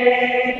Amen.